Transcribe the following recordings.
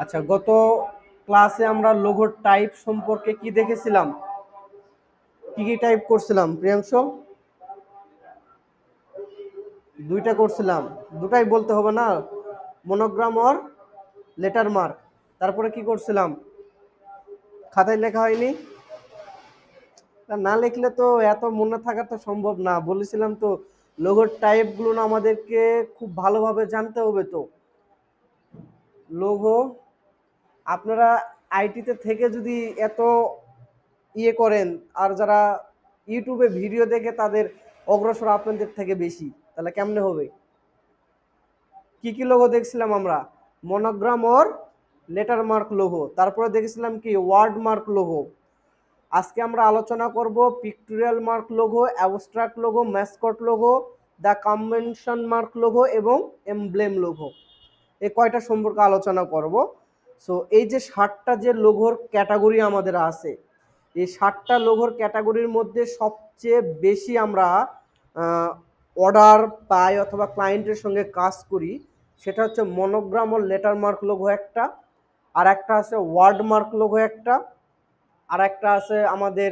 আচ্ছা গত ক্লাসে আমরা লোগোর টাইপ সম্পর্কে কি দেখেছিলাম? কি কি টাইপ করছিলাম? প্রিয়াংশ? দুইটা করছিলাম। দুটাই বলতে হবে না। মনোগ্রাম আর লেটার মার্ক তারপরে কি করছিলাম? খাতায় লেখা হয়নি। না লিখলে তো এত মনে থাকা তো সম্ভব না। বলেছিলাম তো লোগোর টাইপগুলো না আমাদেরকে খুব ভালোভাবে জানতে হবে তো। লোগো আপনারা আইটিতে থেকে যদি এত ইয়ে করেন, আর যারা ইউটিউবে ভিডিও দেখে তাদের অগ্রসর আপনাদের থেকে বেশি, তাহলে কেমনে হবে? কি কি লোগো দেখছিলাম আমরা? মনোগ্রাম ওর লেটার মার্ক লোগো তারপরে দেখেছিলাম কি? ওয়ার্ড মার্ক লোগো আজকে আমরা আলোচনা করব pictorial mark logo abstract logo mascot logo the convention mark logo এবং এমব্লেম লোগো এই কয়টা সম্পর্কে আলোচনা করব? সো এই যে ষাটটা যে লোগোর ক্যাটাগরি আমাদের আছে, এই ষাটটা লোগোর ক্যাটাগরির মধ্যে সবচেয়ে বেশি আমরা অর্ডার পাই অথবা ক্লায়েন্টের সঙ্গে কাজ করি, সেটা হচ্ছে মনোগ্রাম ও লেটার মার্ক লোগো একটা, আর একটা আছে ওয়ার্ড মার্ক লোগো একটা, আর একটা আছে আমাদের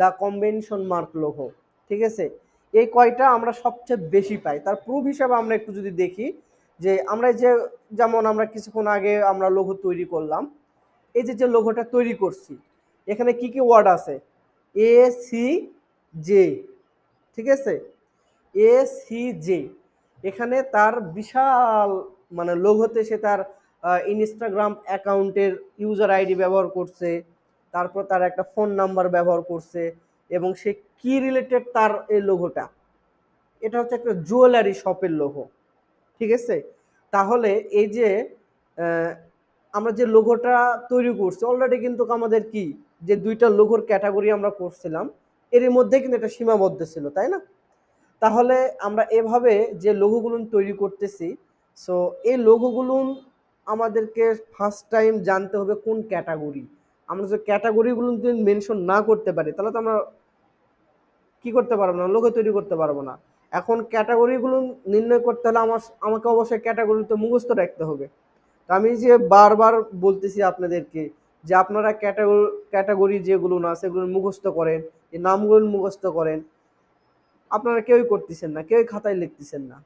দ্য কম্বিনেশন মার্ক লোগো ঠিক আছে? এই কয়টা আমরা সবচেয়ে বেশি পাই। তার প্রুফ হিসাবে আমরা একটু যদি দেখি যে আমরা যে যেমন আমরা কিছুক্ষণ আগে আমরা লোগো তৈরি করলাম, এই যে যে লোগোটা তৈরি করছি, এখানে কি কি ওয়ার্ড আছে? এ সি জে ঠিক আছে? এ সি জে এখানে তার বিশাল মানে লোগোতে সে তার ইনস্টাগ্রাম অ্যাকাউন্টের ইউজার আইডি ব্যবহার করছে, তারপর তার একটা ফোন নাম্বার ব্যবহার করছে এবং সে কি রিলেটেড তার এই লোগোটা এটা হচ্ছে একটা জুয়েলারি শপের লোগো ঠিক আছে? তাহলে এই যে আমরা যে লোগোটা তৈরি করছি অলরেডি কিন্তু আমাদের কি? যে দুইটা লোগোর ক্যাটাগরি আমরা করছিলাম, এর মধ্যে কিন্তু এটা সীমাবদ্ধ ছিল, তাই না? তাহলে আমরা এভাবে যে লোগোগুলো তৈরি করতেছি সো এই লোগোগুলো আমাদেরকে ফার্স্ট টাইম জানতে হবে কোন ক্যাটাগরি আমরা যে ক্যাটাগরিগুলো যদি মেনশন না করতে পারি, তাহলে তো আমরা কি করতে পারব না? লোগো তৈরি করতে পারব না। এখন ক্যাটাগরিগুলো নির্ণয় করতে হলে আমার আমাকে অবশ্যই ক্যাটাগরিতে মুখস্থ রাখতে হবে। তো আমি যে বারবার বলতেছি আপনাদেরকে যে আপনারা ক্যাটাগরি ক্যাটাগরি যেগুলো না সেগুলো মুখস্থ করেন এই নামগুলো মুখস্থ করেন, আপনারা কেউই করতেছেন না, কেউই খাতায় লিখতেছেন না।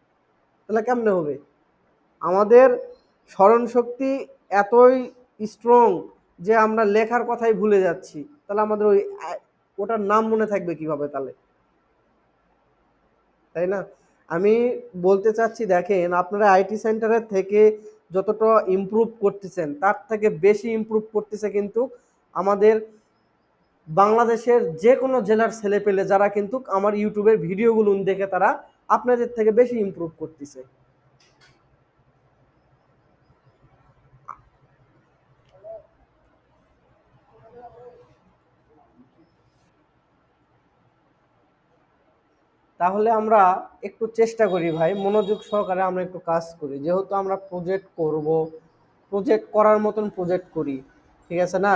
তাহলে কেমনে হবে? আমাদের স্মরণশক্তি এতই স্ট্রং যে আমরা লেখার কথাই ভুলে যাচ্ছি। তাহলে আমাদের ওই ওটার নাম মনে থাকবে কীভাবে তাহলে? তাই না? আমি বলতে চাচ্ছি, দেখেন আপনারা আইটি সেন্টারের থেকে যতটা ইম্প্রুভ করতেছেন, তার থেকে বেশি ইম্প্রুভ করতেছে কিন্তু আমাদের বাংলাদেশের যে কোনো জেলার ছেলে পেলে যারা কিন্তু আমার ইউটিউবের ভিডিওগুলো দেখে তারা আপনাদের থেকে বেশি ইম্প্রুভ করতেছে। তাহলে আমরা একটু চেষ্টা করি ভাই, মনোযোগ সহকারে আমরা একটু কাজ করি। যেহেতু আমরা প্রজেক্ট করব প্রজেক্ট করার মতন প্রজেক্ট করি, ঠিক আছে না?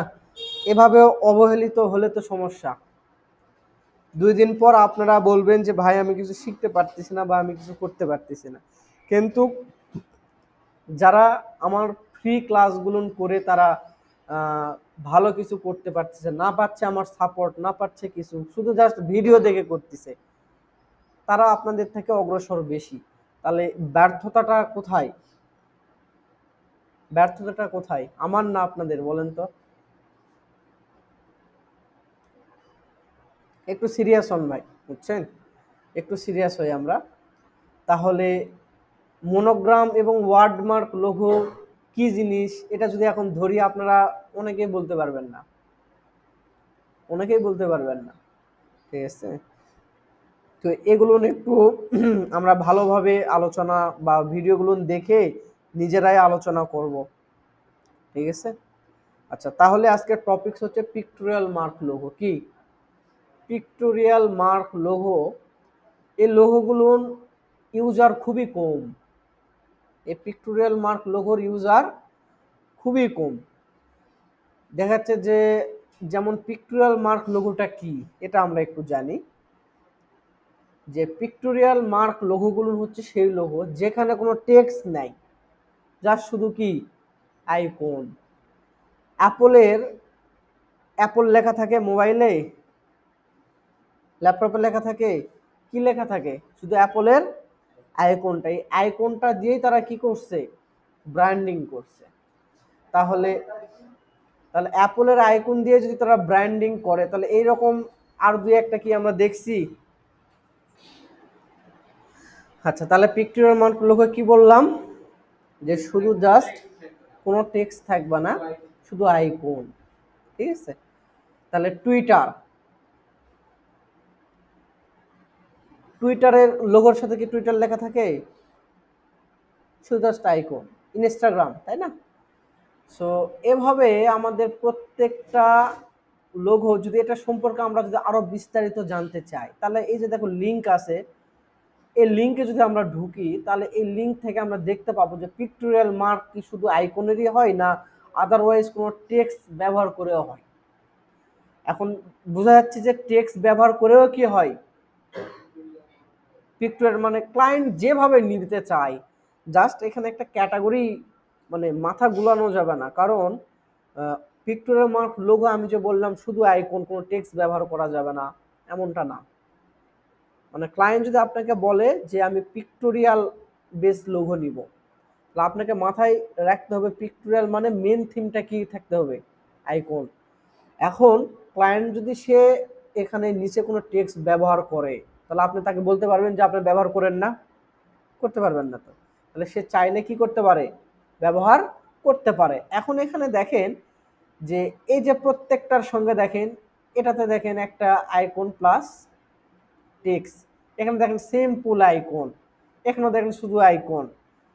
এভাবে অবহেলিত হলে তো সমস্যা। দুই দিন পর আপনারা বলবেন যে, ভাই, আমি কিছু শিখতে পারতেছি না বা আমি কিছু করতে পারতেছি না। কিন্তু যারা আমার ফ্রি ক্লাসগুলো করে তারা ভালো কিছু করতে পারতেছে, না পাচ্ছে আমার সাপোর্ট না পাচ্ছে কিছু, শুধু জাস্ট ভিডিও দেখে করতেছে। তারা আপনাদের থেকে অগ্রসর বেশি। তাহলে ব্যর্থতাটা কোথায়? ব্যর্থতাটা কোথায়? আমার না আপনাদের, বলেন তো। একটু সিরিয়াস হন ভাই, বুঝছেন? একটু সিরিয়াস হই আমরা। তাহলে মনোগ্রাম এবং ওয়ার্ডমার্ক লোগো কি জিনিস? এটা যদি এখন ধরি, আপনারা অনেকেই বলতে পারবেন না। অনেকেই বলতে পারবেন না। ঠিক আছে? তো এগুলো একটু আমরা ভালোভাবে আলোচনা বা ভিডিওগুলো দেখে নিজেরাই আলোচনা করব। ঠিক আছে? আচ্ছা তাহলে আজকের টপিকস হচ্ছে পিক্টোরিয়াল মার্ক লোগো কি? পিক্টোরিয়াল মার্ক লোগো এই লোগোগুলো ইউজার খুবই কম। এই পিক্টোরিয়াল মার্ক লোগোর ইউজার খুবই কম। দেখা যাচ্ছে যে, যেমন পিক্টোরিয়াল মার্ক লোগোটা কি, এটা আমরা একটু জানি। যে পিক্টোরিয়াল মার্ক লোগোগুলো হচ্ছে সেই লোগো যেখানে কোনো টেক্সট নাই। যা শুধু কি? আইকন অ্যাপলের অ্যাপল লেখা থাকে মোবাইলে ল্যাপটপে লেখা থাকে? কি লেখা থাকে? শুধু অ্যাপলের আইকনটা এই আইকনটা দিয়েই তারা কি করছে? ব্র্যান্ডিং করছে। তাহলে তাহলে অ্যাপলের আইকন দিয়ে যদি তারা ব্র্যান্ডিং করে, তাহলে এইরকম আর দুই একটা কি আমরা দেখছি? আচ্ছা তাহলে পিকটোরিয়াল মার্ক লোকে কি বললাম? যে শুধু জাস্ট কোনো টেক্সট থাকবে না, শুধু আইকন ঠিক আছে? তাহলে টুইটার টুইটারের লোগোর সাথে কি টুইটার লেখা থাকে? শুধু জাস্ট আইকন ইনস্টাগ্রাম তাই না? সো এভাবে আমাদের প্রত্যেকটা লোগো যদি এটা সম্পর্কে আমরা যদি আরও বিস্তারিত জানতে চাই, তাহলে এই যে দেখো লিংক আছে এই লিঙ্কে যদি আমরা ঢুকি, তাহলে এই লিঙ্ক থেকে আমরা দেখতে পাবো যে পিক্টোরিয়াল মার্ক কি শুধু আইকনেরই হয় না আদারওয়াইজ কোনো টেক্সট ব্যবহার করেও হয়। এখন বোঝা যাচ্ছে যে টেক্সট ব্যবহার করেও কি হয়? পিক্টোরিয়াল মানে ক্লায়েন্ট যেভাবে নিতে চায় জাস্ট এখানে একটা ক্যাটাগরি মানে মাথা গুলানো যাবে না। কারণ পিক্টোরিয়াল মার্ক লোগো আমি যে বললাম, শুধু আইকন কোনো টেক্সট ব্যবহার করা যাবে না, এমনটা না। মানে ক্লায়েন্ট যদি আপনাকে বলে যে আমি পিক্টোরিয়াল বেস লোগো নিব, তাহলে আপনাকে মাথায় রাখতে হবে পিক্টোরিয়াল মানে মেন থিমটা কি থাকতে হবে? আইকন এখন ক্লায়েন্ট যদি সে এখানে নিচে কোনো টেক্সট ব্যবহার করে, তাহলে আপনি তাকে বলতে পারবেন যে আপনি ব্যবহার করেন না। করতে পারবেন না তো। তাহলে সে চাইলে কি করতে পারে? ব্যবহার করতে পারে। এখন এখানে দেখেন যে এই যে প্রত্যেকটার সঙ্গে দেখেন, এটাতে দেখেন একটা আইকন প্লাস টেক্সট এখানে দেখেন সেম পুল আইকন এখানে দেখেন শুধু আইকন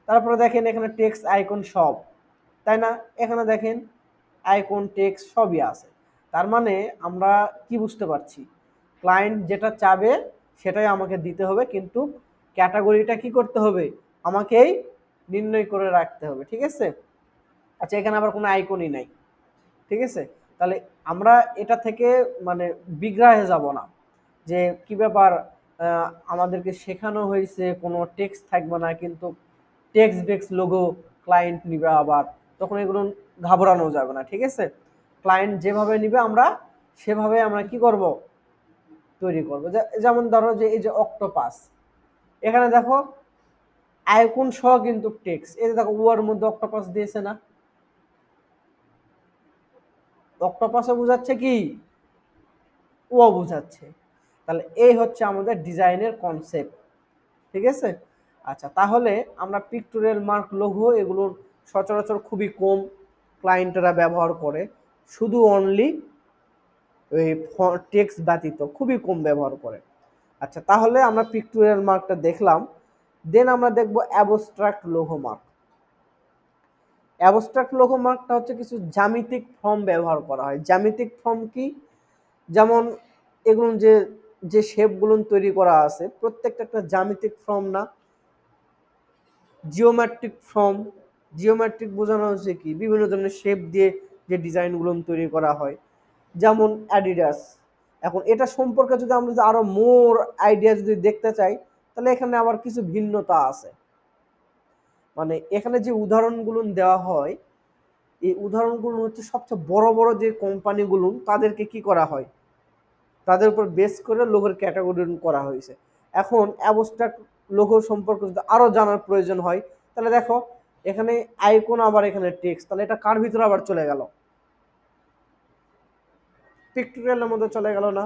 তারপরে দেখেন এখানে টেক্সট আইকন সব। তাই না? এখানে দেখেন আইকন টেক্সট সবই আছে। তার মানে আমরা কি বুঝতে পারছি? ক্লায়েন্ট যেটা চাবে সেটাই আমাকে দিতে হবে, কিন্তু ক্যাটাগরিটা কি করতে হবে? আমাকেই নির্ণয় করে রাখতে হবে, ঠিক আছে? আচ্ছা এখানে আবার কোনো আইকনই নাই। ঠিক আছে? তাহলে আমরা এটা থেকে মানে বিগ্রাহে যাব না। যে কি ব্যাপার আমাদেরকে শেখানো হয়েছে, কোনো টেক্সট থাকবে না, কিন্তু টেক্সট বেক্স লোগো ক্লায়েন্ট নিবে আবার। তখন এগুলো ঘাবড়ানো যাবে না, ঠিক আছে? ক্লায়েন্ট যেভাবে নিবে আমরা, সেভাবে আমরা কি করব? তৈরি করব। যেমন ধরো যে, এই যে অক্টোপাস এখানে দেখো আইকন সহ কিন্তু টেক্সট এই যে দেখো ওয়ার মধ্যে অক্টোপাস দিয়েছে না। অক্টোপাসও বোঝাচ্ছে কি? ও বোঝাচ্ছে। তাহলে এই হচ্ছে আমাদের ডিজাইনের কনসেপ্ট ঠিক আছে? আচ্ছা তাহলে আমরা পিক্টোরিয়াল মার্ক লোগো এগুলোর সচরাচর খুবই কম ক্লায়েন্টরা ব্যবহার করে, শুধু অনলি ওই টেক্সট ব্যতীত, খুবই কম ব্যবহার করে। আচ্ছা তাহলে আমরা পিক্টোরিয়াল মার্কটা দেখলাম দেন আমরা দেখব abstract logo mark abstract logo মার্কটা হচ্ছে কিছু জ্যামিতিক ফর্ম ব্যবহার করা হয়। জ্যামিতিক ফর্ম কি? যেমন এগুলো যে যে শেপগুলো তৈরি করা আছে প্রত্যেকটা একটা জ্যামিতিক ফর্ম না। জিওমেট্রিক ফর্ম, জিওমেট্রিক বোঝানো হচ্ছে কি? বিভিন্ন ধরনের শেপ দিয়ে যে ডিজাইনগুলো তৈরি করা হয়। যেমন অ্যাডিডাস। এখন এটা সম্পর্কে যদি আমরা যদি আরও মোর আইডিয়া যদি দেখতে চাই, তাহলে এখানে আবার কিছু ভিন্নতা আছে। মানে এখানে যে উদাহরণগুলো দেওয়া হয়, এই উদাহরণগুলো হচ্ছে সবচেয়ে বড় বড় যে কোম্পানিগুলো, তাদেরকে কি করা হয়? তাদের উপর বেস করে লোগোর ক্যাটাগরি করা হয়েছে। এখন অ্যাবস্ট্রাক্ট লোগো সম্পর্কে যদি আরও জানার প্রয়োজন হয়, তাহলে দেখো, এখানে আইকন আবার এখানে টেক্সট তাহলে এটা কার ভিতরে আবার চলে গেল? পিক্টোরিয়ালের মধ্যে চলে গেল না?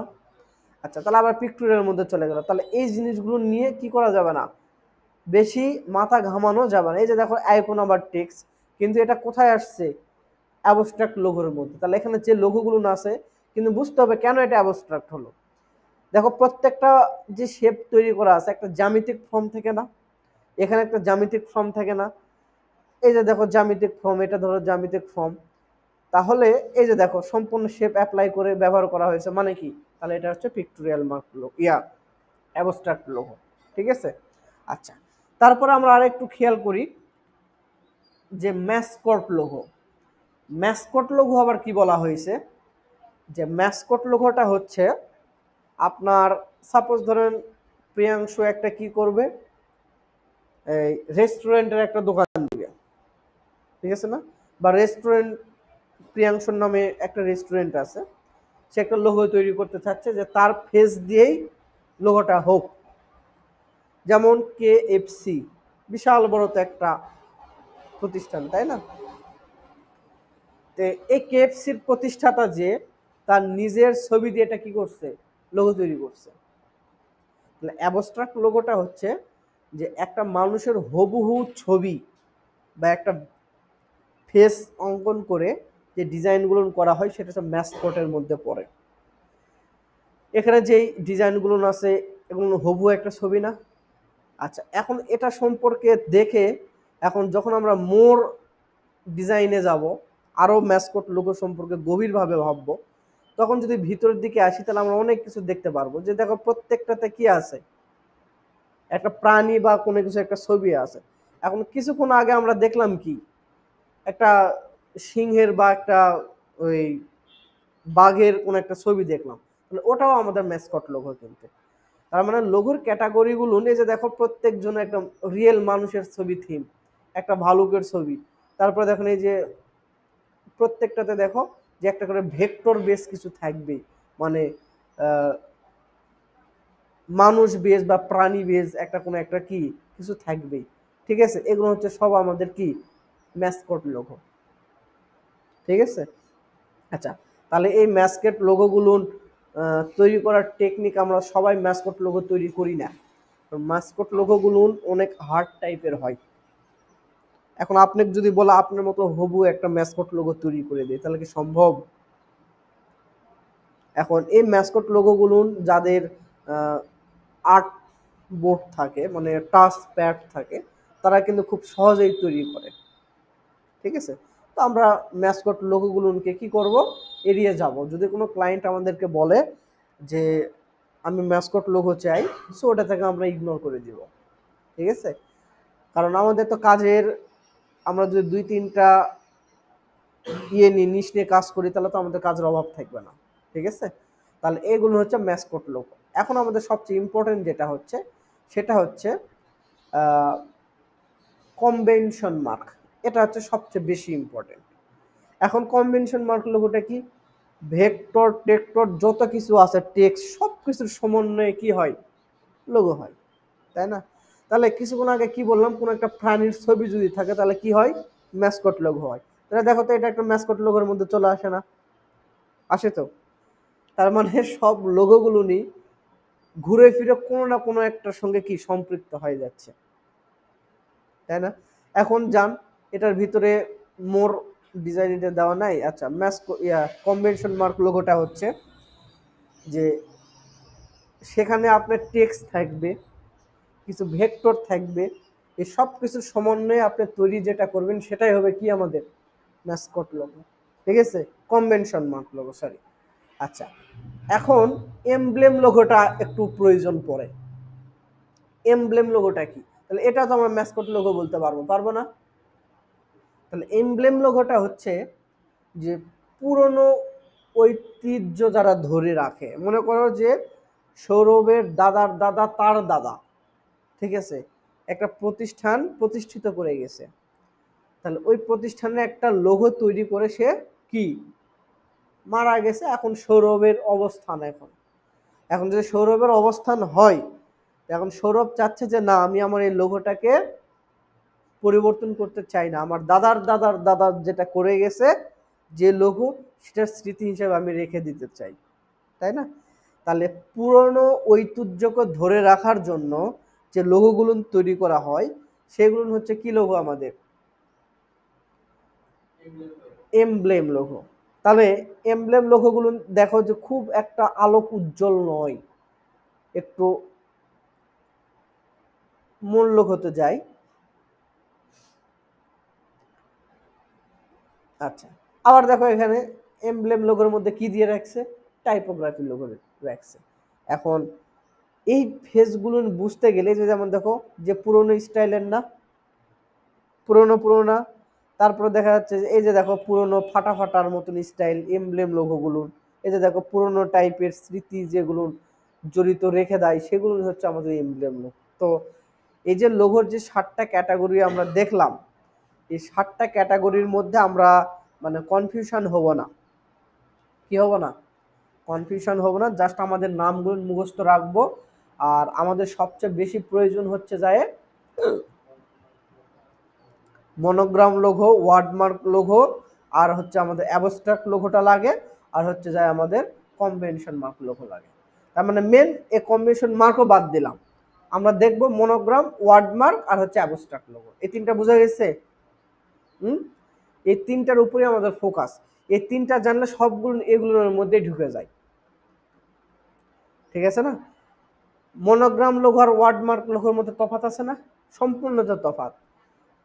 আচ্ছা তাহলে আবার পিক্টোরিয়ালের মধ্যে চলে গেল। তাহলে এই জিনিসগুলো নিয়ে কি করা যাবে না? বেশি মাথা ঘামানো যাবে না। এই যে দেখো আইকন আবার টেক্সট কিন্তু এটা কোথায় আসছে? অ্যাবস্ট্রাক্ট লোগোর মধ্যে। তাহলে এখানে যে লোগোগুলো আছে কিন্তু বুঝতে হবে কেন এটা অ্যাবস্ট্রাক্ট হলো। দেখো প্রত্যেকটা যে শেপ তৈরি করা আছে, একটা জ্যামিতিক ফর্ম থেকে না, এখানে একটা জ্যামিতিক ফর্ম থাকে না, এই যে দেখো জ্যামিতিক ফর্ম এটা ধরো জ্যামিতিক ফর্ম তাহলে এই যে দেখো সম্পূর্ণ শেপ অ্যাপ্লাই করে ব্যবহার করা হয়েছে মানে কি? তাহলে এটা হচ্ছে পিক্টোরিয়াল মার্ক লোক ইয়া অ্যাবস্ট্রাক্ট লোগো ঠিক আছে? আচ্ছা তারপরে আমরা আর একটু খেয়াল করি যে ম্যাসকট লোগো ম্যাসকট লোগো আবার কি বলা হয়েছে? যে ম্যাসকট লোগোটা হচ্ছে, আপনার সাপোজ ধরেন প্রিয়াংশু একটা কি করবে? এই রেস্টুরেন্টের একটা দোকান দিবে। ঠিক আছে না? বা রেস্টুরেন্ট প্রিয়াংশন নামে একটা রেস্টুরেন্ট আছে, সে একটা লোগো তৈরি করতে চাচ্ছে যে তার ফেস দিয়েই লোগোটা হোক। যেমন কে এফসি বিশাল বড় তো একটা প্রতিষ্ঠান, তাই না? তো এই কেএফসির প্রতিষ্ঠাতা যে তার নিজের ছবি দিয়ে এটা কি করছে? লোগো তৈরি করছে। তাহলে অ্যাবস্ট্রাক্ট লোগোটা হচ্ছে যে একটা মানুষের হবুহু ছবি বা একটা ফেস অঙ্কন করে যে ডিজাইনগুলো করা হয় সেটা হচ্ছে ম্যাসকটের মধ্যে পড়ে। এখানে যেই ডিজাইনগুলো আছে, এগুলো হবু একটা ছবি না। আচ্ছা এখন এটা সম্পর্কে দেখে এখন যখন আমরা মোর ডিজাইনে যাব আরও ম্যাসকট লোগো সম্পর্কে গভীরভাবে ভাববো তখন যদি ভিতরের দিকে আসি, তাহলে আমরা অনেক কিছু দেখতে পারব। যে দেখো প্রত্যেকটাতে কি আছে? একটা প্রাণী বা কোনো কিছু, একটা ছবি আছে। এখন কিছুক্ষণ আগে আমরা দেখলাম কি? একটা সিংহের বা একটা ওই বাঘের কোনো একটা ছবি দেখলাম। তাহলে ওটাও আমাদের ম্যাসকট লোগো কিন্তু। তার মানে লোগোর ক্যাটাগরিগুলো এই যে দেখো প্রত্যেকজন একটা রিয়েল মানুষের ছবি থিম একটা ভালুকের ছবি। তারপরে দেখুন এই যে প্রত্যেকটাতে দেখো যে একটা করে ভেক্টর বেস কিছু থাকবেই মানে মানুষ বেস বা প্রাণী বেস একটা কোনো একটা কি কিছু থাকবেই ঠিক আছে? এগুলো হচ্ছে সব আমাদের কি? ম্যাসকট লোগো ঠিক আছে? আচ্ছা তাহলে এই ম্যাসকট লোগোগুলো তৈরি করার টেকনিক আমরা সবাই ম্যাসকট লোগো তৈরি করি না। ম্যাসকট লোগোগুলো অনেক হার্ড টাইপের হয়। এখন আপনি যদি বলে আপনার মতো হবু একটা ম্যাসকট লোগো তৈরি করে দিই তাহলে কি সম্ভব? এখন এই ম্যাসকট লোগোগুলো যাদের আর্ট বোর্ড থাকে মানে টাচ প্যাড থাকে, তারা কিন্তু খুব সহজেই তৈরি করে। ঠিক আছে? তো আমরা ম্যাসকট লোগোগুলোকে কি করব? এড়িয়ে যাব। যদি কোনো ক্লায়েন্ট আমাদেরকে বলে যে, আমি ম্যাসকট লোগো চাই সো ওটা থেকে আমরা ইগনোর করে দিব। ঠিক আছে? কারণ আমাদের তো কাজের আমরা যদি দুই, তিনটা ইয়ে নিয়ে নিশ নিয়ে কাজ করি, তাহলে তো আমাদের কাজের অভাব থাকবে না। ঠিক আছে? তাহলে এগুলো হচ্ছে ম্যাসকট লোগো। এখন আমাদের সবচেয়ে ইম্পর্টেন্ট যেটা হচ্ছে, সেটা হচ্ছে কম্বেনশন মার্ক এটা হচ্ছে সবচেয়ে বেশি ইম্পর্টেন্ট এখন কম্বেনশন মার্ক লোগোটা কি? ভেক্টর টেক্টর যত কিছু আছে টেক্স সব কিছুর সমন্বয়ে কি হয়? লোগো হয়। তাই না? তাহলে কিছুক্ষণ আগে কি বললাম, কোনো একটা প্রাণীর ছবি যদি থাকে, তাহলে কি হয়? ম্যাসকট লোগো হয়। তাহলে দেখো তো, এটা একটা ম্যাসকট লোগোর মধ্যে চলে আসে না। আসে তো? তার মানে সব লোগোগুলো নিয়ে ঘুরে ফিরে কোনো না কোনো একটার সঙ্গে কি সম্পৃক্ত হয়ে যাচ্ছে। তাই না? এখন যান, এটার ভিতরে মোর ডিজাইন এটা দেওয়া নাই। আচ্ছা ম্যাস ইয়া কনভেনশন মার্ক লোগোটা হচ্ছে যে সেখানে আপনার টেক্সট থাকবে। কিছু ভেক্টর থাকবে, এই সব কিছুর সমন্বয়ে আপনি তৈরি যেটা করবেন সেটাই হবে কি আমাদের ম্যাসকট লোগো ঠিক আছে? কনভেনশন মার্ক লোগো সরি আচ্ছা এখন এমব্লেম লোগোটা একটু প্রয়োজন পড়ে। এমব্লেম লোগোটা কি? তাহলে এটা তো আমরা ম্যাসকট লোগো বলতে পারব পারব না? তাহলে এমব্লেম লোগোটা হচ্ছে যে পুরনো ঐতিহ্য যারা ধরে রাখে, মনে করো যে সৌরভের দাদার দাদা, তার দাদা ঠিক আছে? একটা প্রতিষ্ঠান প্রতিষ্ঠিত করে গেছে। তাহলে ওই প্রতিষ্ঠানে একটা লোগো তৈরি করে সে কি? মারা গেছে এখন সৌরভের অবস্থান এখন। এখন যদি সৌরভের অবস্থান হয় এখন সৌরভ চাচ্ছে যে, না, আমি আমার এই লোগোটাকে পরিবর্তন করতে চাই না। আমার দাদার দাদার দাদার যেটা করে গেছে, যে লোগো সেটার স্মৃতি হিসেবে আমি রেখে দিতে চাই। তাই না? তাহলে পুরনো ঐতিহ্যকে ধরে রাখার জন্য যে লোগোগুলো তৈরি করা হয় সেগুলো হচ্ছে কি লোগো আমাদের? এমব্লেম লোগো তাহলে এমব্লেম লোগোগুলো দেখো যে খুব একটা আলোক উজ্জ্বল নয়। একটু মূল হতে যায়। আচ্ছা আবার দেখো এখানে এমব্লেম লোগোর মধ্যে কি দিয়ে রাখছে? টাইপোগ্রাফি লোগো রাখছে। এখন এই ফেসগুলো বুঝতে গেলে যে যেমন দেখো, যে পুরনো স্টাইলের না, পুরনো পুরোনো তারপরে দেখা যাচ্ছে যে এই যে দেখো পুরনো ফাটা ফাটার মতন স্টাইল এমব্লেম লোগোগুলো এই যে দেখো পুরনো টাইপের স্মৃতি যেগুলো জড়িত রেখে দেয়, সেগুলো হচ্ছে আমাদের এমব্লেম লোক তো এই যে লোগোর যে সাতটা ক্যাটাগরি আমরা দেখলাম, এই সাতটা ক্যাটাগরির মধ্যে আমরা মানে কনফিউশন হব না। কি হব না? কনফিউশন হব না জাস্ট আমাদের নামগুলো মুখস্থ রাখব আর আমাদের সবচেয়ে বেশি প্রয়োজন হচ্ছে যায় মনোগ্রাম লোগো ওয়ার্ডমার্ক লোগো আর হচ্ছে আমাদের অ্যাবস্ট্রাক্ট লোগোটা লাগে, আর হচ্ছে যায় আমাদের কম্বিনেশন মার্ক লোগো লাগে। তার মানে মেন এ কম্বিনেশন মার্কও বাদ দিলাম। আমরা দেখব মনোগ্রাম, ওয়ার্ডমার্ক আর হচ্ছে অ্যাবস্ট্রাক্ট লোগো এই তিনটা বোঝা গেছে? হুম? এই তিনটার উপরে আমাদের ফোকাস এই তিনটা জানলে সবগুলো এগুলোর মধ্যে ঢুকে যায়। ঠিক আছে না? মনোগ্রাম লোগো আর ওয়ার্ড মার্ক লোগোর মধ্যে তফাত আছে না? সম্পূর্ণ তো তফাত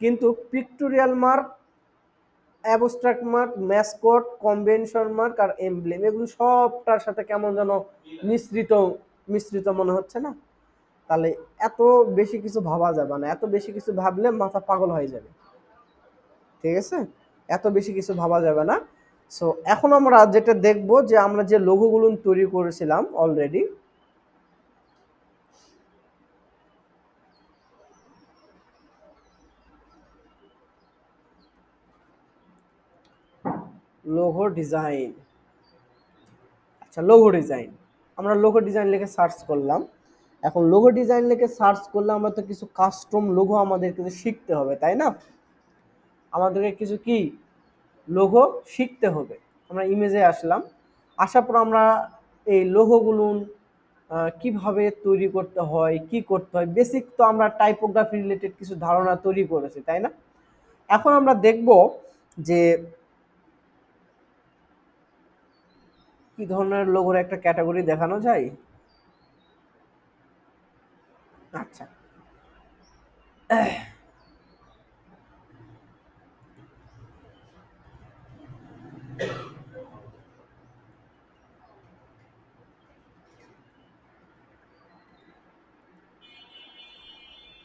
কিন্তু pictorial mark abstract mark mascot convention mark আর এমব্লেম এগুলো সবটার সাথে কেমন যেন মিশ্রিত মিশ্রিত মনে হচ্ছে না? তাহলে এত বেশি কিছু ভাবা যাবে না। এত বেশি কিছু ভাবলে মাথা পাগল হয়ে যাবে। ঠিক আছে? এত বেশি কিছু ভাবা যাবে না। সো এখন আমরা যেটা দেখব যে আমরা যে লোগোগুলো তৈরি করেছিলাম অলরেডি লোগো ডিজাইন আচ্ছা লোগো ডিজাইন আমরা লোগো ডিজাইন লিখে সার্চ করলাম। এখন লোগো ডিজাইন লিখে সার্চ করলে আমরা তো কিছু কাস্টম লোগো আমাদের কিছু শিখতে হবে, তাই না? আমাদেরকে কিছু কি? লোগো শিখতে হবে। আমরা ইমেজে আসলাম। আসার পর আমরা এই লোগোগুলো কীভাবে তৈরি করতে হয়, কি করতে হয় বেসিক তো আমরা টাইপোগ্রাফি রিলেটেড কিছু ধারণা তৈরি করেছি, তাই না? এখন আমরা দেখব যে কি ধরনের লোগোর একটা ক্যাটাগরি দেখানো যায়? আচ্ছা।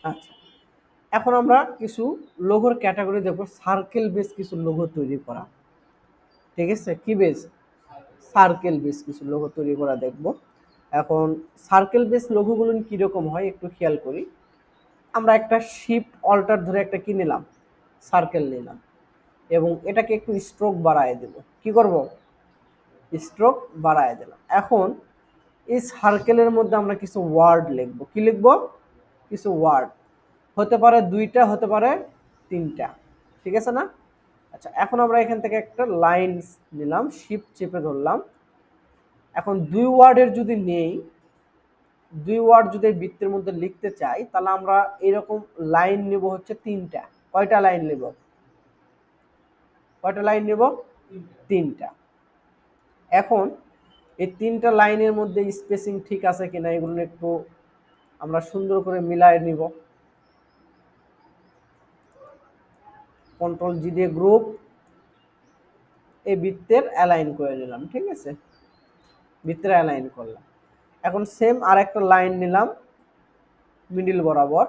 আচ্ছা। এখন আমরা কিছু লোগোর ক্যাটাগরি দেখব। সার্কেল বেস কিছু লোগো তৈরি করা। ঠিক আছে? কি বেস? সার্কেল বেস কিছু লোগো তৈরি করা দেখব। এখন সার্কেল বেস লোগোগুলো কীরকম হয় একটু খেয়াল করি। আমরা একটা শিফট অল্টার ধরে একটা কি নিলাম? সার্কেল নিলাম। এবং এটাকে একটু স্ট্রোক বাড়ায় দেব। কি করব? স্ট্রোক বাড়ায় দিলাম। এখন এই সার্কেলের মধ্যে আমরা কিছু ওয়ার্ড লিখব। কি লিখব? কিছু ওয়ার্ড। হতে পারে দুইটা, হতে পারে তিনটা। ঠিক আছে না? আচ্ছা এখন আমরা এখান থেকে একটা লাইন নিলাম শিফট চেপে ধরলাম। এখন দুই ওয়ার্ডের যদি নেই, দুই ওয়ার্ড যদি বৃত্তের মধ্যে লিখতে চাই, তাহলে আমরা এরকম লাইন নেব হচ্ছে তিনটা। কয়টা লাইন নেব? কয়টা লাইন নেব? তিনটা। এখন এই তিনটা লাইনের মধ্যে স্পেসিং ঠিক আছে কিনা, এগুলো একটু আমরা সুন্দর করে মিলায় নিব। কন্ট্রোল জি দিয়ে গ্রুপ এই বৃত্তের অ্যালাইন করে নিলাম, ঠিক আছে? বৃত্তের অ্যালাইন করলাম। এখন সেম আর একটা লাইন নিলাম মিডিল বরাবর।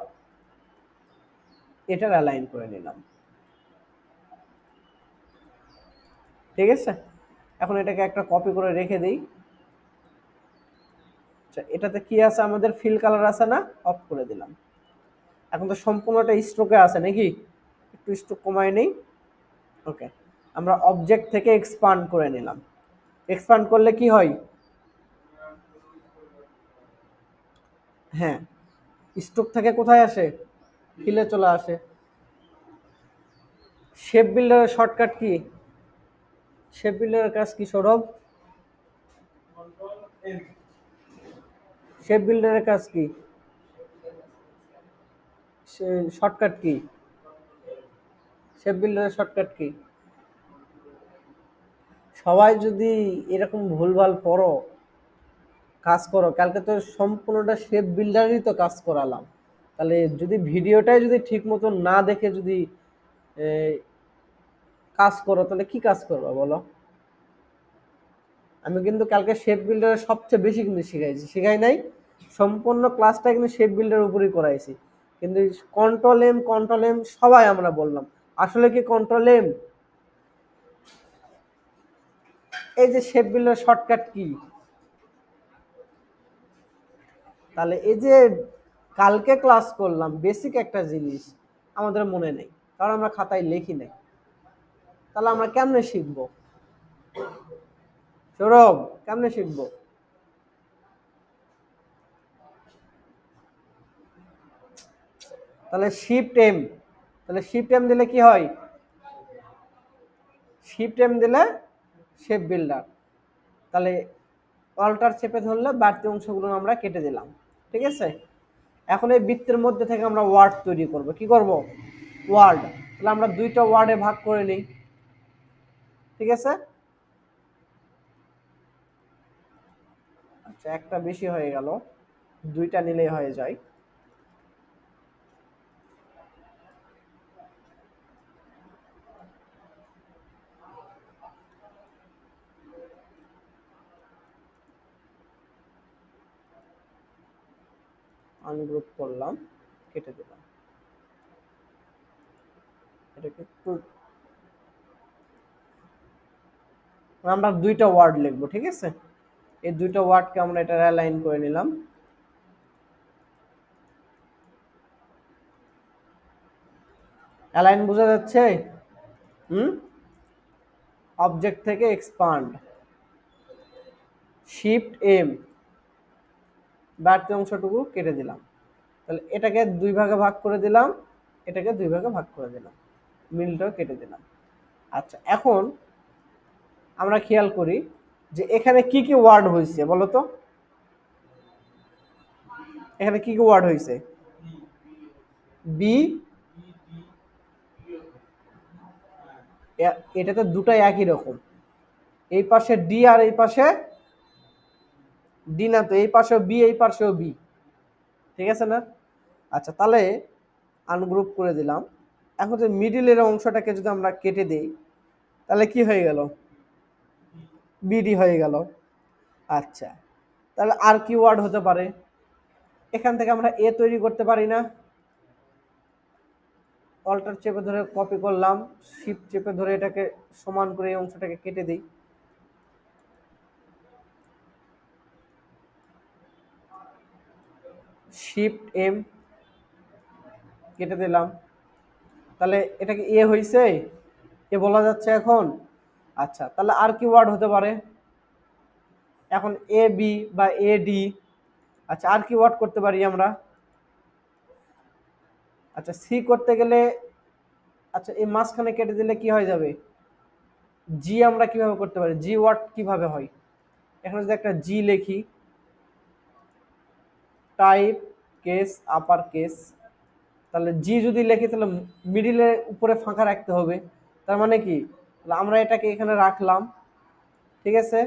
এটার অ্যালাইন করে নিলাম। ঠিক আছে? এখন এটাকে একটা কপি করে রেখে দিই। আচ্ছা এটাতে কি আছে? আমাদের ফিল কালার আছে না? অফ করে দিলাম। এখন তো সম্পূর্ণটা স্ট্রোকে আছে নাকি? একটু স্ট্রোক কমায় নেই। ওকে আমরা অবজেক্ট থেকে এক্সপান্ড করে নিলাম। এক্সপান্ড করলে কি হয়? হ্যাঁ। স্টোক থেকে কোথায় আসে? ফিলে চলে আসে। শেপ বিল্ডারের শর্টকাট কি? শেপ বিল্ডারের কাজ কি, সৌরভ? শেপ বিল্ডারের কাজ কি? শর্টকাট কি? শেপ বিল্ডারের শর্টকাট কি? সবাই যদি এরকম ভুলভাল পড়ো, কাজ করো, কালকে তো সম্পূর্ণটা শেপ বিল্ডারই তো কাজ করালাম। তাহলে যদি ভিডিওটাই যদি ঠিক মতো না দেখে যদি কাজ করো, তাহলে কি কাজ করব বলো? আমি কিন্তু কালকে শেপ বিল্ডারের সবচেয়ে বেশি কিন্তু শিখাইছি। শিখাই নাই, সম্পূর্ণ ক্লাসটা কিন্তু শেপ বিল্ডার উপরেই করাইছি। কিন্তু কন্ট্রোল এম কন্ট্রোল এম সবাই আমরা বললাম। আসলে কি কন্ট্রোল এম এই যে শেপ বিল্ডার শর্টকাট কি? তাহলে এই যে কালকে ক্লাস করলাম বেসিক একটা জিনিস আমাদের মনে নেই, কারণ আমরা খাতায় লিখি নাই। তাহলে আমরা কেমনে শিখব? সৌরভ, কেমনে শিখব? তাহলে শিফট এম তাহলে শিফট এম দিলে কি হয়? শিফট এম দিলে শেপ বিল্ডার তাহলে অল্টার চেপে ধরলে বাড়তি অংশগুলো আমরা কেটে দিলাম। ঠিক আছে? এখন এই বৃত্তের মধ্যে থেকে আমরা ওয়ার্ড তৈরি করব। কি করব? ওয়ার্ড তাহলে আমরা দুইটা ওয়ার্ডে ভাগ করে নিই। ঠিক আছে? আচ্ছা একটা বেশি হয়ে গেল। দুইটা নিলেই হয়ে যায়। আনগ্রুপ করলাম, কেটে দিলাম। এটাকে আমরা দুইটা ওয়ার্ড লিখব, ঠিক আছে? এই দুইটা ওয়ার্ডকে আমরা এটা অ্যালাইন করে নিলাম। অ্যালাইন বোঝা যাচ্ছে? হুম? অবজেক্ট থেকে এক্সপান্ড শিফট এম। বাড়তি অংশটুকু কেটে দিলাম। তাহলে এটাকে দুই ভাগে ভাগ করে দিলাম, এটাকে দুই ভাগে ভাগ করে দিলাম। মিলটাও কেটে দিলাম। আচ্ছা এখন আমরা খেয়াল করি যে এখানে কি কি ওয়ার্ড হয়েছে, বলো তো? এখানে কি কি ওয়ার্ড হয়েছে? বি এটাতে দুটাই একই রকম। এই পাশে ডি আর এই পাশে ডি না তো, এই পাশেও বি, এই পাশেও বি। ঠিক আছে না? আচ্ছা তাহলে আনগ্রুপ করে দিলাম। এখন যে মিডিলের অংশটাকে যদি আমরা কেটে দিই, তাহলে কি হয়ে গেল? বিডি হয়ে গেল। আচ্ছা তাহলে আর কি ওয়ার্ড হতে পারে? এখান থেকে আমরা এ তৈরি করতে পারি না। অল্টার চেপে ধরে কপি করলাম শিপ চেপে ধরে এটাকে সমান করে এই অংশটাকে কেটে দিই। শিফট এম কেটে দিলাম। তাহলে এটা কি এ হয়েছে এ বলা যাচ্ছে এখন? আচ্ছা তাহলে আর কি ওয়ার্ড হতে পারে? এখন এ বি বা এ ডি আচ্ছা আর কি ওয়ার্ড করতে পারি আমরা? আচ্ছা সি করতে গেলে আচ্ছা এই মাঝখানে কেটে দিলে কি হয়ে যাবে? জি আমরা কীভাবে করতে পারি? জি ওয়ার্ড কীভাবে হয়? এখানে যদি একটা জি লিখি টাইপ কেস আপার কেস তাহলে জি যদি লিখি, তাহলে মিডিলে উপরে ফাঁকা রাখতে হবে। তার মানে কি? আমরা এটাকে এখানে রাখলাম, ঠিক আছে?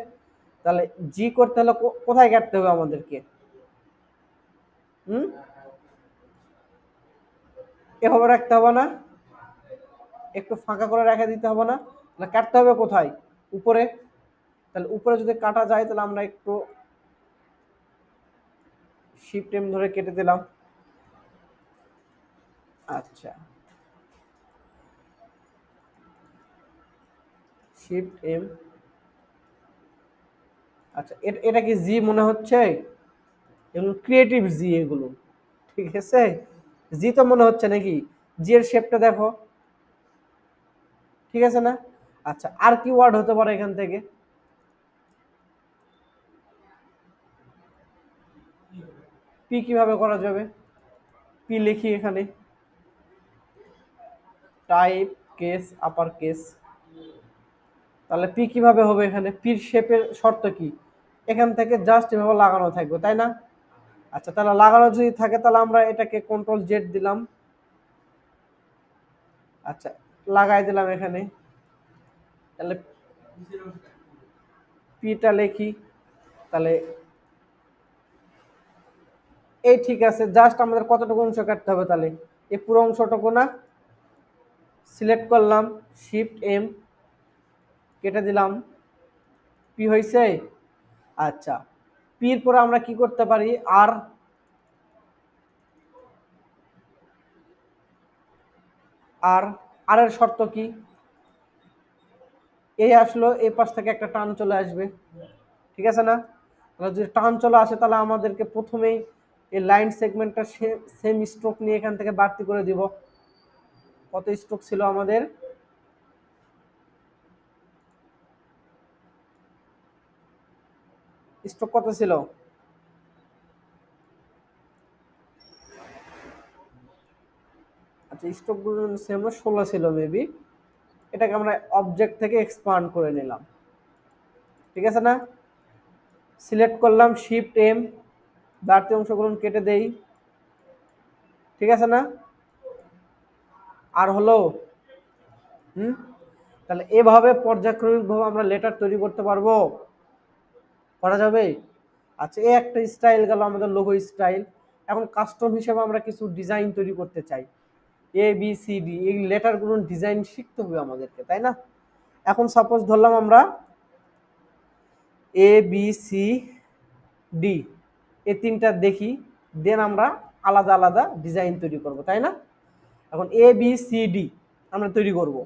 তাহলে জি করতে হলে কোথায় কাটতে হবে আমাদেরকে? হুম? এভাবে রাখতে হবে না। একটু ফাঁকা করে রেখে দিতে হবে না। তাহলে কাটতে হবে কোথায়? উপরে। তাহলে উপরে যদি কাটা যায়, তাহলে আমরা একটু শিফট এম ধরে কেটে দিলাম। আচ্ছা। শিফট এম আচ্ছা এটা এটা কি জি মনে হচ্ছে? এগুলো ক্রিয়েটিভ জি এগুলো, ঠিক আছে? জি তো মনে হচ্ছে নাকি? জি এর শেপটা দেখো। ঠিক আছে না? আচ্ছা আর কি ওয়ার্ড হতে পারে এখান থেকে? পি কীভাবে করা যাবে? পি লিখি এখানে। টাইপ কেস আপার কেস তাহলে পি কীভাবে হবে এখানে? পির শেপের শর্ত কি? এখান থেকে জাস্ট এভাবে লাগানো থাকবে, তাই না? আচ্ছা তাহলে লাগানো যদি থাকে, তাহলে আমরা এটাকে কন্ট্রোল জেড দিলাম। আচ্ছা লাগাই দিলাম এখানে। তাহলে পিটা লিখি। তাহলে এই ঠিক আছে জাস্ট আমাদের কতটুকু অংশ কাটতে হবে তাহলে? এই পুরো অংশটুকু না? সিলেক্ট করলাম শিফট এম কেটে দিলাম। পি হয়েছে আচ্ছা পির পরে আমরা কি করতে পারি? আর আর আর এর শর্ত কি? এই আসলো এই পাশ থেকে একটা টান চলে আসবে। ঠিক আছে না? তাহলে যদি টান চলে আসে, তাহলে আমাদেরকে প্রথমেই এই লাইন সেগমেন্টটা সেম স্ট্রোক নিয়ে এখান থেকে বাড়তি করে দিব। কত স্ট্রোক ছিল আমাদের? স্টক কত ছিল? আচ্ছা স্টকগুলো সেম ষোলো ছিল মেবি এটাকে আমরা অবজেক্ট থেকে এক্সপান্ড করে নিলাম। ঠিক আছে না? সিলেক্ট করলাম শিফট এম বাড়তি অংশগুলো কেটে দেই। ঠিক আছে না? আর হলো, হুম? তাহলে এভাবে পর্যায়ক্রমিকভাবে আমরা লেটার তৈরি করতে পারব। করা যাবে? আচ্ছা এই একটা স্টাইল গেল আমাদের লোগো স্টাইল এখন কাস্টম হিসেবে আমরা কিছু ডিজাইন তৈরি করতে চাই। এ বি সি ডি এই লেটারগুলো ডিজাইন শিখতে হবে আমাদেরকে, তাই না? এখন সাপোজ ধরলাম আমরা এ বি সি ডি এই তিনটা দেখি দেন আমরা আলাদা আলাদা ডিজাইন তৈরি করব, তাই না? এখন এ বি সি ডি আমরা তৈরি করব।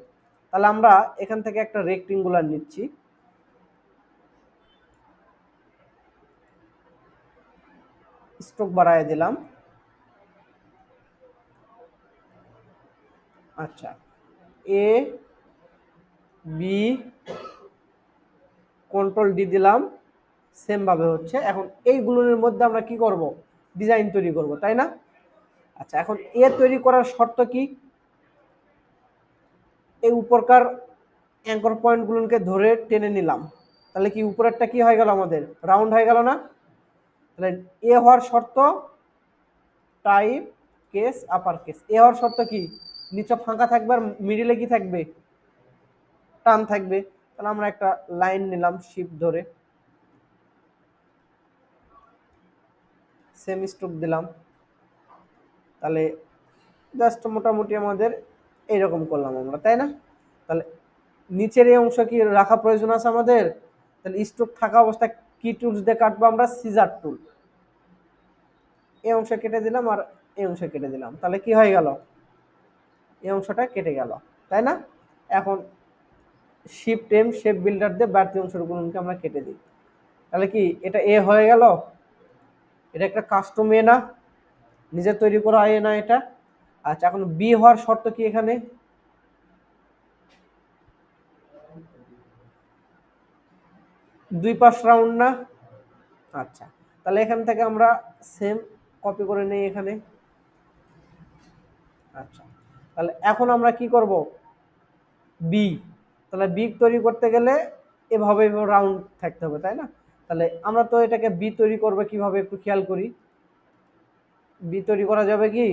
তাহলে আমরা এখান থেকে একটা রেক্টেঙ্গুলার নিচ্ছি। স্ট্রোক বাড়ায় দিলাম। আচ্ছা এ বি কন্ট্রোল ডি দিলাম। সেমভাবে হচ্ছে। এখন এইগুলোর মধ্যে আমরা কি করব? ডিজাইন তৈরি করব, তাই না? আচ্ছা এখন এ তৈরি করার শর্ত কি? এই উপরকার অ্যাঙ্কর পয়েন্টগুলোকে ধরে টেনে নিলাম। তাহলে কি উপরেরটা কি হয়ে গেল আমাদের? রাউন্ড হয়ে গেল না? তাহলে এ হওয়ার শর্ত type case upper case A হওয়ার শর্ত কি? নিচে ফাঁকা থাকবে আর মিডিলে কি থাকবে? টান থাকবে। তাহলে আমরা একটা লাইন নিলাম শিপ ধরে। সেম স্ট্রোক দিলাম। তাহলে জাস্ট মোটামুটি আমাদের এইরকম করলাম আমরা, তাই না? তাহলে নিচের এই অংশ কি রাখা প্রয়োজন আছে আমাদের? তাহলে স্ট্রোক থাকা অবস্থায় কি টুলস দিয়ে কাটবো আমরা? সিজার টুল এই অংশ কেটে দিলাম আর এই অংশ কেটে দিলাম। তাহলে কি হয়ে গেল? এই অংশটা কেটে গেল, তাই না? এখন শিফট এম শেপ বিল্ডার দিয়ে বাড়তি অংশগুলোকে আমরা কেটে দিই। তাহলে কি এটা এ হয়ে গেল? এটা একটা কাস্টম এ না। নিজের তৈরি করা এ না এটা। আচ্ছা এখন বি হওয়ার শর্ত কি এখানে? দুই পাশ রাউন্ড না। আচ্ছা তাহলে এখান থেকে আমরা সেম কপি করে নেই এখানে। আচ্ছা তাহলে এখন আমরা কি করব? বি তাহলে বি তৈরি করতে গেলে এভাবে রাউন্ড থাকতে হবে, তাই না? তাহলে আমরা তো এটাকে বি তৈরি করব কীভাবে একটু খেয়াল করি। বি তৈরি করা যাবে কি?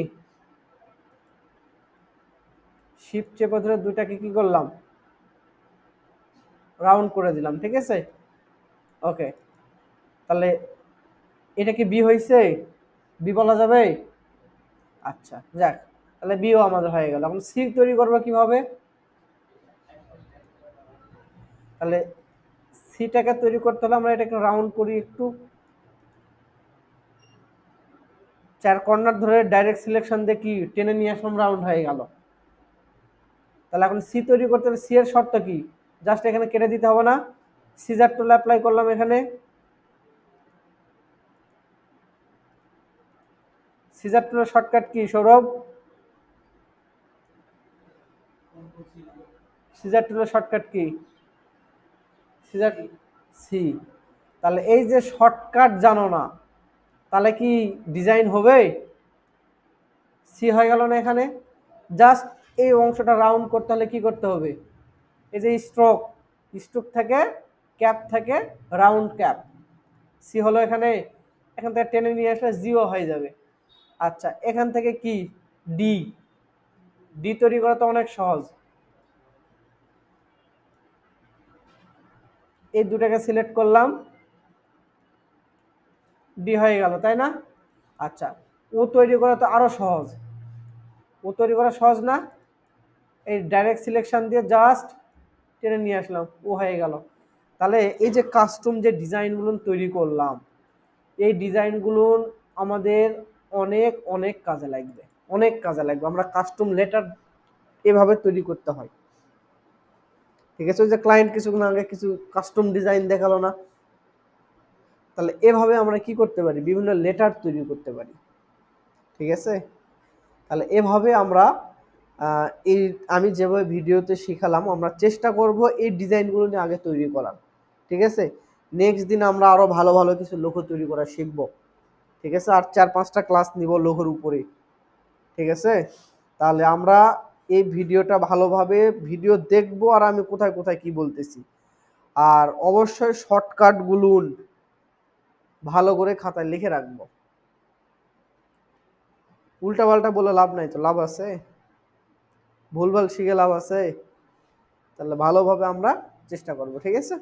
শিপ চেপে ধরে দুইটাকে কি করলাম? রাউন্ড করে দিলাম, ঠিক আছে? ওকে তাহলে এটা কি বি হয়েছে বি বলা যাবে? আচ্ছা যাক, তাহলে বিও আমাদের হয়ে গেল। এখন সি তৈরি করব কীভাবে? তাহলে সিটাকে তৈরি করতে হলে আমরা এটাকে রাউন্ড করি একটু। চার কর্নার ধরে ডাইরেক্ট সিলেকশন দিয়ে কি টেনে নিয়ে আসলাম রাউন্ড হয়ে গেল। তাহলে এখন সি তৈরি করতে হলে সি এর শর্ত কি? জাস্ট এখানে কেটে দিতে হবে না। সিজার টুল অ্যাপ্লাই করলাম এখানে। সিজার টুলের শর্টকাট কি, সৌরভ? সিজার টুলের শর্টকাট কি? Scissor C. তাহলে এই যে শর্টকাট জানো না, তাহলে কি ডিজাইন হবে? সি হয়ে গেল না এখানে? জাস্ট এই অংশটা রাউন্ড করতে হলে কি করতে হবে? এই যে স্ট্রোক স্ট্রোক থেকে ক্যাপ থেকে রাউন্ড ক্যাপ। সি হলো এখানে, এখান থেকে টেনে নিয়ে আসলে জিও হয়ে যাবে। আচ্ছা এখান থেকে কি? ডি। ডি তৈরি করা তো অনেক সহজ। এই দুটাকে সিলেক্ট করলাম। ডি হয়ে গেল, তাই না? আচ্ছা ও তৈরি করা তো আরও সহজ। ও তৈরি করা সহজ না? এই ডাইরেক্ট সিলেকশন দিয়ে জাস্ট টেনে নিয়ে আসলাম, ও হয়ে গেল। তাহলে এই যে কাস্টম যে ডিজাইনগুলো তৈরি করলাম, এই ডিজাইনগুলো আমাদের অনেক অনেক কাজে লাগবে। অনেক কাজে লাগবে। আমরা কাস্টম লেটার এভাবে তৈরি করতে হয়। ঠিক আছে? ওই যে ক্লায়েন্ট কিছুক্ষণ আগে কিছু কাস্টম ডিজাইন দেখাল না। তাহলে এভাবে আমরা কি করতে পারি? বিভিন্ন লেটার তৈরি করতে পারি। ঠিক আছে? তাহলে এভাবে আমরা এই আমি যেভাবে ভিডিওতে শিখালাম, আমরা চেষ্টা করব এই ডিজাইনগুলো নিয়ে আগে তৈরি করার। ঠিক আছে? নেক্সট দিন আমরা আরও ভালো ভালো কিছু লোগো তৈরি করা শিখব। ঠিক আছে? আর চার পাঁচটা ক্লাস নিব লোগোর উপরে। ঠিক আছে? তাহলে আমরা এই ভিডিওটা ভালোভাবে, ভিডিও দেখব আর আমি কোথায় কোথায় কি বলতেছি। আর অবশ্যই শর্টকাটগুলো ভালো করে খাতায় লিখে রাখব। উল্টাপাল্টা বলে লাভ নাই তো, লাভ আছে? ভুলভাল শিখে লাভ আছে? তাহলে ভালোভাবে আমরা চেষ্টা করব, ঠিক আছে?